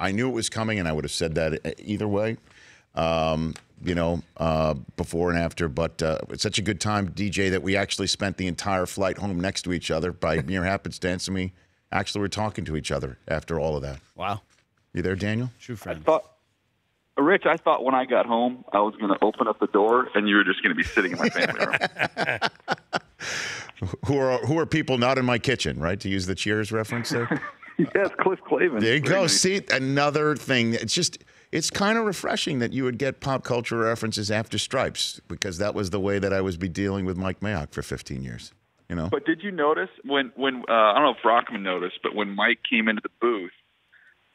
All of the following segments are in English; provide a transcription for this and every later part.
I knew it was coming, and I would have said that either way. Um, you know, uh, before and after. But uh, it's such a good time, DJ, that we actually spent the entire flight home next to each other by mere happenstance, and we actually were talking to each other after all of that. Wow. You there, Daniel? True friend. I thought, Rich, I thought when I got home, I was going to open up the door and you were just going to be sitting in my family room. who are who are people not in my kitchen, right? To use the Cheers reference there. yes, Cliff Clavin. There you Very go. nice. See, another thing. It's just it's kind of refreshing that you would get pop culture references after Stripes because that was the way that I was be dealing with Mike Mayock for 15 years. You know. But did you notice when when uh, I don't know if Brockman noticed, but when Mike came into the booth,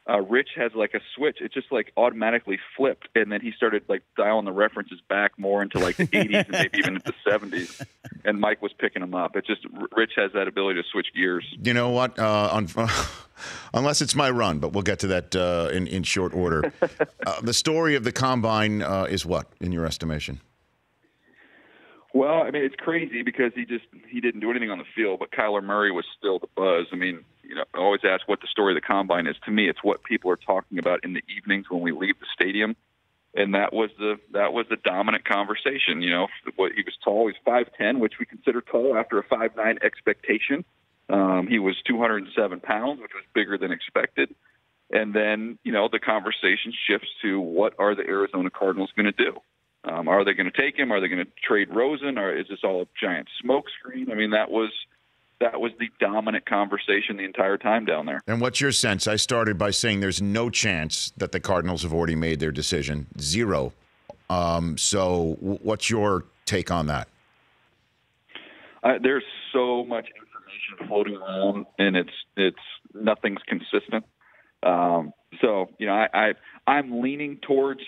uh, Rich has like a switch. It just like automatically flipped, and then he started like dialing the references back more into like the 80s and maybe even into the 70s. And Mike was picking them up. It just Rich has that ability to switch gears. You know what? Uh, on, unless it's my run, but we'll get to that uh, in in short order. uh, the story of the combine uh, is what, in your estimation? Well, I mean, it's crazy because he just he didn't do anything on the field, but Kyler Murray was still the buzz. I mean, you know, I always ask what the story of the combine is. To me, it's what people are talking about in the evenings when we leave the stadium, and that was the that was the dominant conversation. You know, what he was tall, he's five ten, which we consider tall after a five nine expectation. Um, he was 207 pounds, which was bigger than expected. And then, you know, the conversation shifts to what are the Arizona Cardinals going to do? Um, are they going to take him? Are they going to trade Rosen? Or is this all a giant smokescreen? I mean, that was that was the dominant conversation the entire time down there. And what's your sense? I started by saying there's no chance that the Cardinals have already made their decision. Zero. Um, so, what's your take on that? Uh, there's so much information floating around, and it's it's nothing's consistent. Um, so you know, I, I I'm leaning towards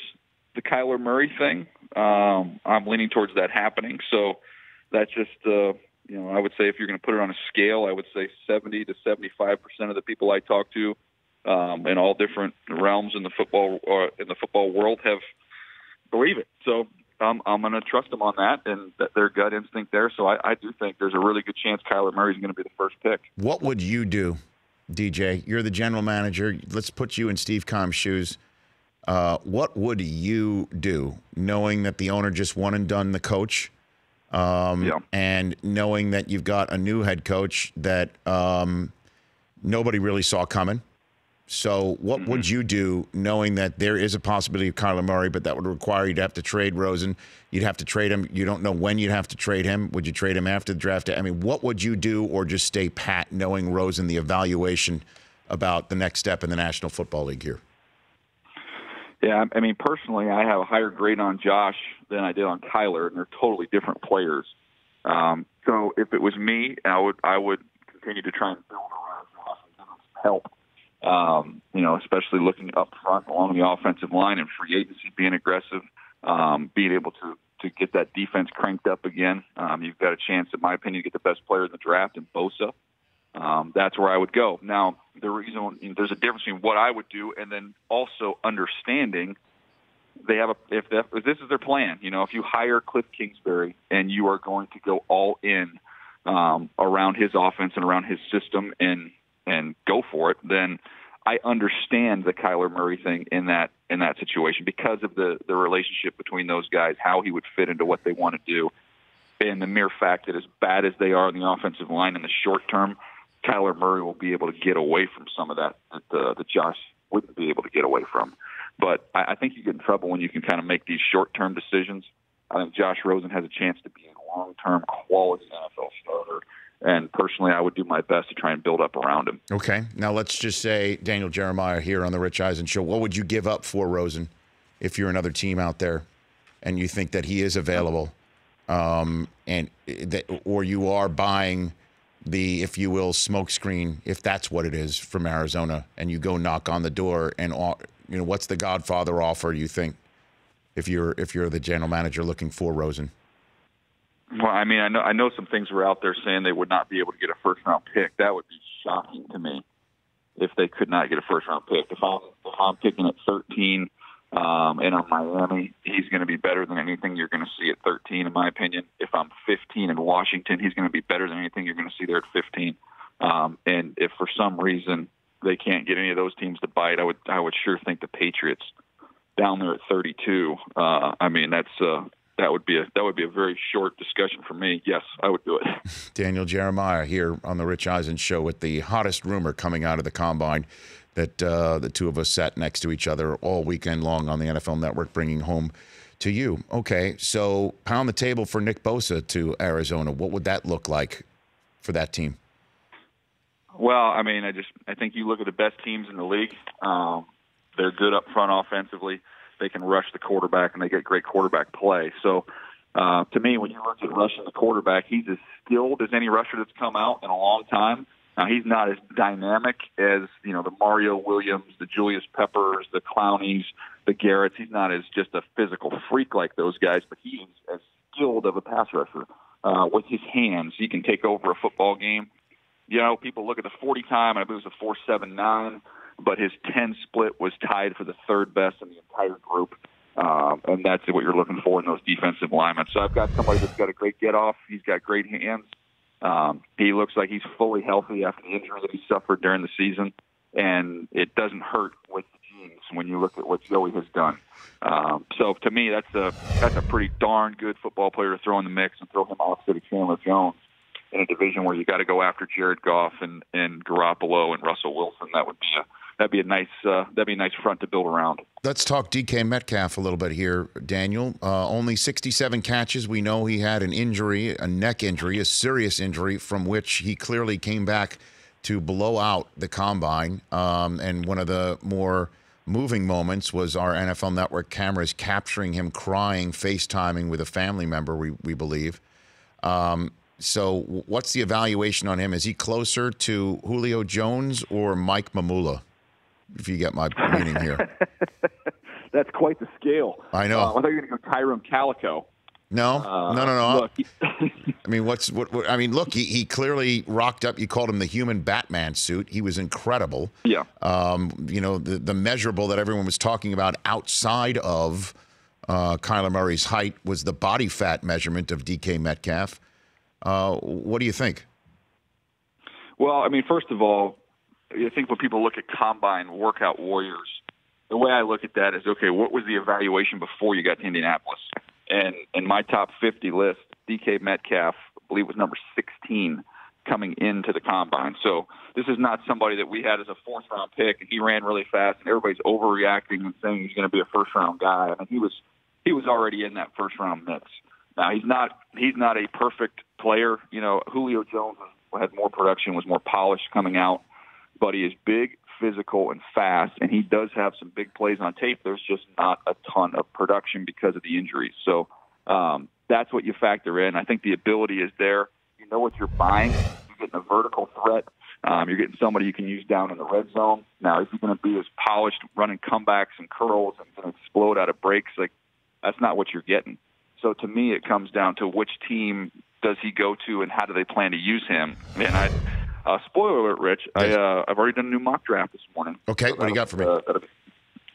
the Kyler Murray thing. Um, I'm leaning towards that happening. So that's just uh, you know, I would say if you're going to put it on a scale, I would say 70 to 75 percent of the people I talk to um, in all different realms in the football or in the football world have believe it. So um, I'm going to trust them on that and that their gut instinct there. So I, I do think there's a really good chance Kyler Murray is going to be the first pick. What would you do, DJ? You're the general manager. Let's put you in Steve Combs' shoes. Uh, what would you do, knowing that the owner just one and done the coach, um, Yeah. and knowing that you've got a new head coach that um, nobody really saw coming? So, what would you do, knowing that there is a possibility of Kyler Murray, but that would require you to have to trade Rosen? You'd have to trade him. You don't know when you'd have to trade him. Would you trade him after the draft? I mean, what would you do, or just stay pat, knowing Rosen, the evaluation about the next step in the National Football League here? Yeah, I mean, personally, I have a higher grade on Josh than I did on Kyler, and they're totally different players. Um, so if it was me, I would I would continue to try and build around Josh and him some help. Um, you know, especially looking up front along the offensive line and free agency, being aggressive, um, being able to to get that defense cranked up again. Um, you've got a chance, in my opinion, to get the best player in the draft in Bosa. Um, that's where I would go. Now, the reason you know, there's a difference between what I would do and then also understanding they have a if, that, if this is their plan. You know, if you hire Cliff Kingsbury and you are going to go all in um, around his offense and around his system and and go for it, then I understand the Kyler Murray thing in that in that situation because of the the relationship between those guys, how he would fit into what they want to do, and the mere fact that as bad as they are in the offensive line in the short term, Kyler Murray will be able to get away from some of that that, uh, that Josh wouldn't be able to get away from. But I, I think you get in trouble when you can kind of make these short term decisions. I think Josh Rosen has a chance to be a long term quality NFL starter. And personally, I would do my best to try and build up around him. Okay. Now let's just say Daniel Jeremiah here on the Rich Eisen show. What would you give up for Rosen if you're another team out there and you think that he is available, um, and that, or you are buying the, if you will, smokescreen, if that's what it is from Arizona, and you go knock on the door and au- you know what's the Godfather offer? You think if you're if you're the general manager looking for Rosen? Well, I mean, I know I know some things were out there saying they would not be able to get a first round pick. That would be shocking to me if they could not get a first round pick. If I'm if I'm picking at 13 um, and I'm Miami, he's going to be better than anything you're going to see at 13, in my opinion. If I'm 15 in Washington, he's going to be better than anything you're going to see there at 15. Um, and if for some reason they can't get any of those teams to bite, I would I would sure think the Patriots down there at 32. Uh, I mean, that's uh, that would be a that would be a very short discussion for me. Yes, I would do it. Daniel Jeremiah here on the Rich Eisen show with the hottest rumor coming out of the combine that uh, the two of us sat next to each other all weekend long on the NFL Network, bringing home to you. Okay, so pound the table for Nick Bosa to Arizona. What would that look like for that team? Well, I mean, I just I think you look at the best teams in the league. Um, they're good up front offensively. They can rush the quarterback and they get great quarterback play. So, uh, to me, when you look at rushing the quarterback, he's as skilled as any rusher that's come out in a long time. Now he's not as dynamic as you know the Mario Williams, the Julius Peppers, the Clowneys, the Garretts. He's not as just a physical freak like those guys, but he's as skilled of a pass rusher uh, with his hands. He can take over a football game. You know, people look at the 40 time, and I believe it was a 4.79, but his 10 split was tied for the third best in the entire group. Um, and that's what you're looking for in those defensive linemen. So I've got somebody that's got a great get off. He's got great hands. Um, he looks like he's fully healthy after the injury that he suffered during the season, and it doesn't hurt with the genes when you look at what Joey has done. Um, so to me, that's a that's a pretty darn good football player to throw in the mix and throw him opposite of Chandler Jones in a division where you got to go after Jared Goff and and Garoppolo and Russell Wilson. That would be a that'd be a nice uh, that'd be a nice front to build around. Let's talk DK Metcalf a little bit here, Daniel. Uh, only 67 catches. We know he had an injury, a neck injury, a serious injury from which he clearly came back to blow out the combine. Um, and one of the more moving moments was our NFL Network cameras capturing him crying, FaceTiming with a family member, we, we believe. Um, so, what's the evaluation on him? Is he closer to Julio Jones or Mike Mamula? If you get my meaning here. That's quite the scale. I know. Uh, I thought you were going to go Tyrone Calico. No, Uh, no, no, no. Look, I mean, what's what, what? I mean, look, he, he clearly rocked up. You called him the human Batman suit. He was incredible. yeah. Um, you know, the the measurable that everyone was talking about outside of uh, Kyler Murray's height was the body fat measurement of DK Metcalf. Uh, what do you think? Well, I mean, first of all, I think when people look at combine workout warriors, the way I look at that is okay, what was the evaluation before you got to Indianapolis? And in my top 50 list, DK Metcalf, I believe, was number 16 coming into the combine. So this is not somebody that we had as a fourth round pick, he ran really fast, and everybody's overreacting and saying he's going to be a first round guy. I mean, he was he was already in that first round mix. Now he's not he's not a perfect player. You know, Julio Jones had more production, was more polished coming out, but he is big, physical, and fast, and he does have some big plays on tape. There's just not a ton of production because of the injuries. So um, that's what you factor in. I think the ability is there. You know what you're buying. You're getting a vertical threat. Um, you're getting somebody you can use down in the red zone. Now, is he going to be as polished, running comebacks and curls and going to explode out of breaks? Like that's not what you're getting. So to me, it comes down to which team does he go to and how do they plan to use him. And I, uh, spoiler alert, Rich, I, uh, I've already done a new mock draft this morning. Okay, So what do you got for me? Uh, that'll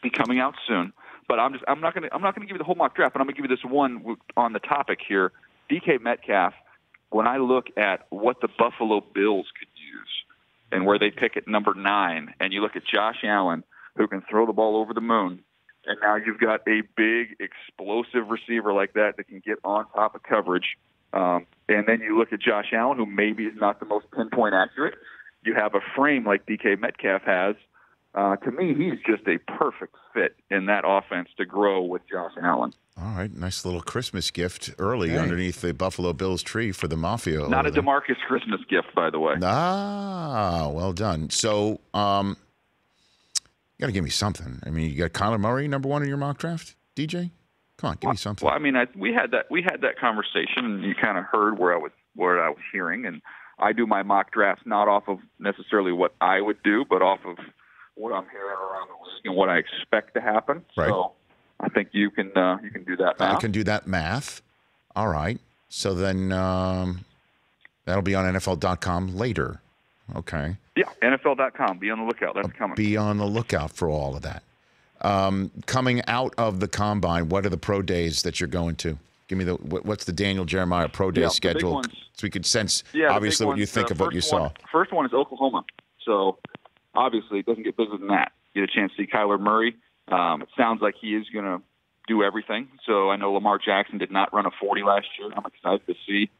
be coming out soon. But I'm just I'm not gonna I'm not gonna give you the whole mock draft, but I'm gonna give you this one on the topic here. DK Metcalf. When I look at what the Buffalo Bills could use and where they pick at number nine, and you look at Josh Allen, who can throw the ball over the moon, and now you've got a big, explosive receiver like that that can get on top of coverage. Um, and then you look at Josh Allen, who maybe is not the most pinpoint accurate. You have a frame like DK Metcalf has. Uh, to me, he's just a perfect fit in that offense to grow with Josh Allen. All right, nice little Christmas gift early Hey. underneath the Buffalo Bills tree for the mafia. Not a there. Demarcus Christmas gift, by the way. Ah, well done. So, um, you got to give me something. I mean, you got Kyler Murray number one in your mock draft, DJ. Come on, give me something. Well, I mean, I, we had that we had that conversation, and you kind of heard where I was where I was hearing, and I do my mock drafts not off of necessarily what I would do, but off of what I'm hearing around the league and what I expect to happen. Right. So I think you can uh, you can do that now. I can do that math. All right. So then um, that'll be on NFL.com later. Okay. Yeah, NFL.com. Be on the lookout. That's coming. Be on the lookout for all of that. Um, coming out of the combine, what are the pro days that you're going to? Give me the what's the Daniel Jeremiah pro day Yeah, schedule, so we could sense yeah, obviously what you think uh, of what you saw. One, first one is Oklahoma. So obviously it doesn't get bigger than that. Get a chance to see Kyler Murray. Um, it sounds like he is going to do everything. So I know Lamar Jackson did not run a 40 last year. I'm excited to see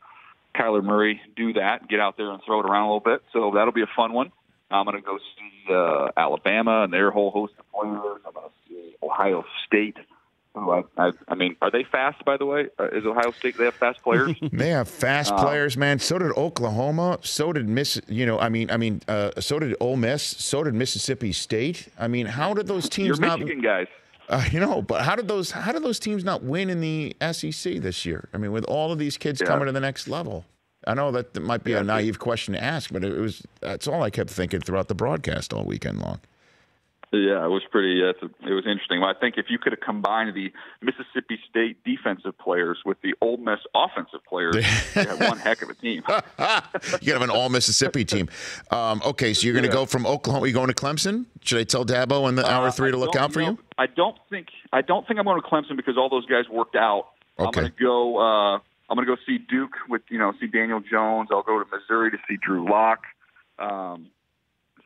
Kyler Murray do that, get out there and throw it around a little bit. So that'll be a fun one. I'm going to go see uh, Alabama and their whole host of players. I'm going to see Ohio State. Oh, I, I, I mean, are they fast? By the way, uh, is Ohio State? They have fast players. they have fast uh, players, man. So did Oklahoma. So did Miss. You know, I mean, I mean, uh, so did Ole Miss. So did Mississippi State. I mean, how did those teams? You're not, Michigan guys. Uh, you know, but how did those how did those teams not win in the SEC this year? I mean, with all of these kids yeah. coming to the next level. I know that, that might be yeah, a naive question to ask, but it was that's all I kept thinking throughout the broadcast all weekend long. Yeah, it was pretty. Uh, it was interesting. Well, I think if you could have combined the Mississippi State defensive players with the Ole Miss offensive players, you have one heck of a team. you have an all Mississippi team. Um, okay, so you're going to yeah. go from Oklahoma. Are you going to Clemson? Should I tell Dabo in the hour uh, three to look out for you? I don't think. I don't think I'm going to Clemson because all those guys worked out. Okay. I'm going to go. Uh, I'm going to go see Duke with you know see Daniel Jones. I'll go to Missouri to see Drew Lock. Um,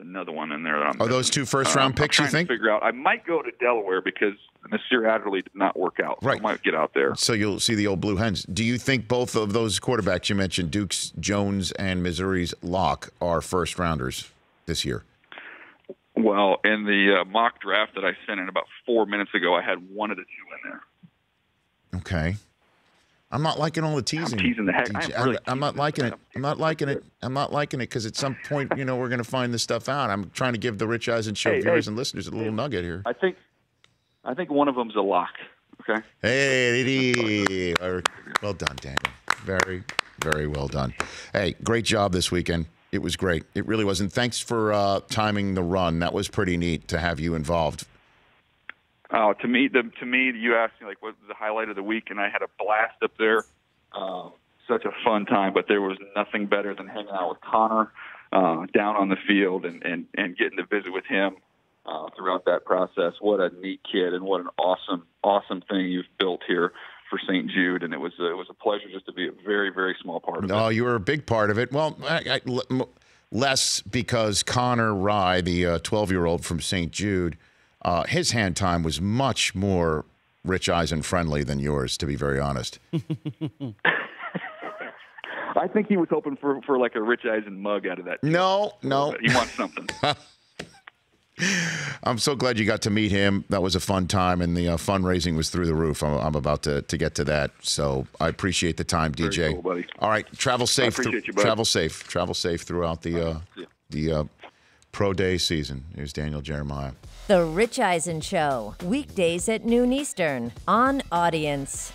another one in there. That I'm Are those two first round um, picks? you think? figure out. I might go to Delaware because Nasir Adderley did not work out. So right. I might get out there. So you'll see the old Blue Hens. Do you think both of those quarterbacks you mentioned, Duke's Jones and Missouri's Lock, are first rounders this year? Well, in the uh, mock draft that I sent in about four minutes ago, I had one of the two in there. Okay. I'm not liking all the teasing. I'm teasing the heck. I'm, really I'm, not liking it. I'm not liking it. I'm not liking it because at some point, you know, we're going to find this stuff out. I'm trying to give the Rich Eisen show hey, viewers hey, and listeners a little nugget here. I think, I think one of them's a lock. Okay. Hey, well done, Daniel. Very, very well done. Hey, great job this weekend. It was great. It really was. And thanks for uh, timing the run. That was pretty neat to have you involved. Oh, to me, the to me, you asked me like what was the highlight of the week, and I had a blast up there. Uh, such a fun time, but there was nothing better than hanging out with Connor uh, down on the field and and and getting to visit with him uh, throughout that process. What a neat kid, and what an awesome awesome thing you've built here for St. Jude, and it was it was a pleasure just to be a very very small part of no, it. Oh, you were a big part of it. Well, I, I, less because Connor Rye, the 12 uh, year old from St. Jude uh, his hand time was much more Rich Eisen friendly than yours, to be very honest. I think he was hoping for, for like a Rich Eisen mug out of that. No, no. He wants something. I'm so glad you got to meet him. That was a fun time, and the uh, fundraising was through the roof. I'm, I'm, about to, to get to that, so I appreciate the time, DJ. Cool, buddy. All right, travel safe. I appreciate you, buddy. Travel safe. Travel safe throughout the uh, the uh, pro day season. Here's Daniel Jeremiah. The Rich Eisen Show, weekdays at noon Eastern on Audience.